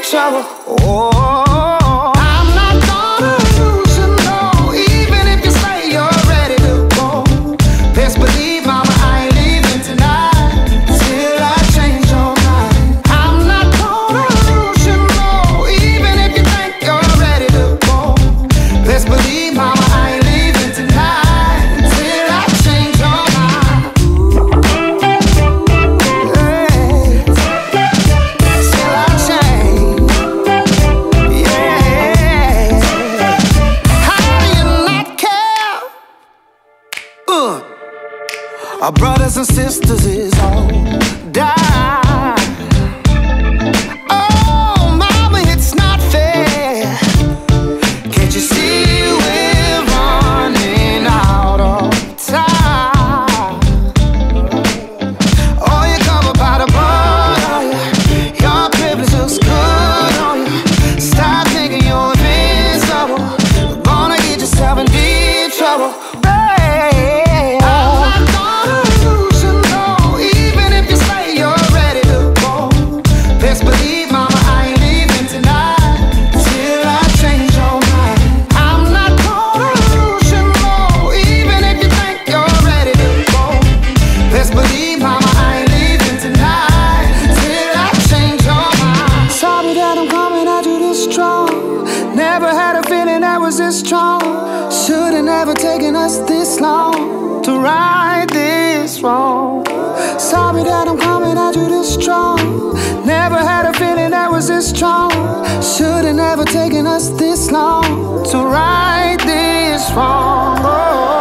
trouble. Oh, Our brothers and sisters is all die. Oh, mama, it's not fair. Can't you see we're running out of time? Oh, you're covered by the blood on you. Your privilege looks good on you. Stop thinking you're invincible. Gonna get yourself in deep trouble. Strong. Should've never taken us this long to right this wrong. Sorry that I'm coming at you this strong. Never had a feeling that was this strong. Should've never taken us this long to right this wrong. Oh.